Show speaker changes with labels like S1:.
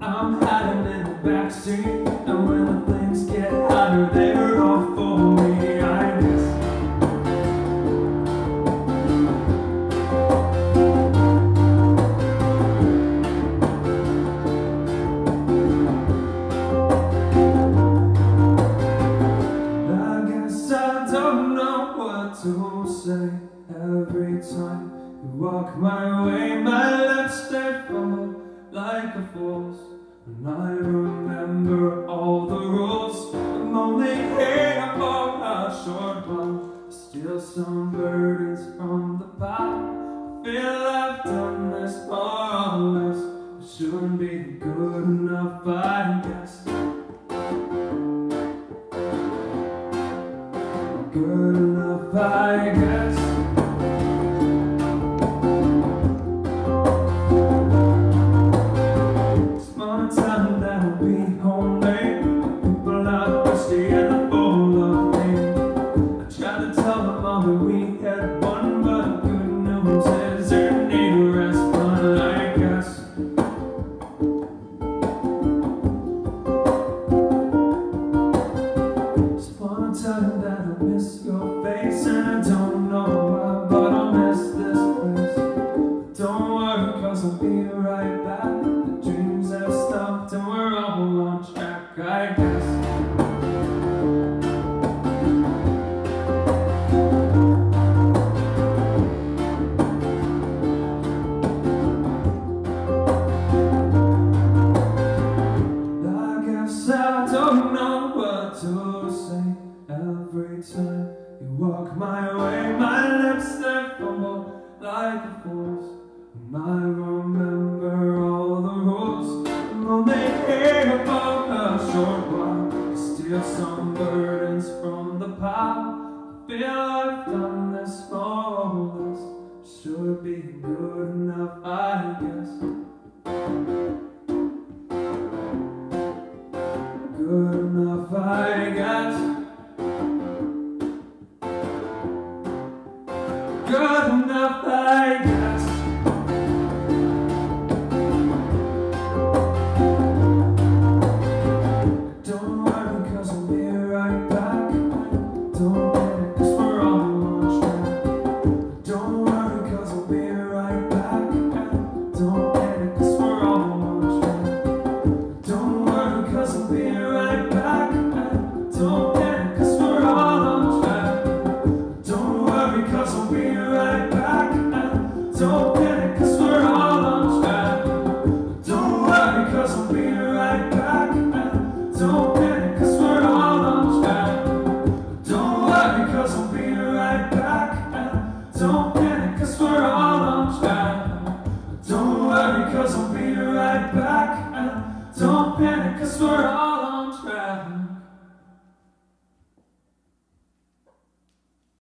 S1: I'm hiding in the backseat, and when the flames get hotter, they what to say every time you walk my way. My lips they fall like a force, and I remember all the rules. I'm only here for a short while. Still some burdens from the past. Feel I've done this for always. I shouldn't be good enough. I Good enough, I guess. Small time that I'll be home late. People are thirsty and they're full of me. I tried to tell them all that we had one, cause I'll be right back. The dreams have stopped and we're all on track, I guess. I guess I don't know what to say every time you walk my way. My lips they fumble like a force. I remember all the rules. I'm only here for a short while. Steal some burdens from the pile. I feel I've done this more or. Should be good enough, I guess. we'll be right back. Don't panic cause we're all on track. Don't I'll be right back. Don't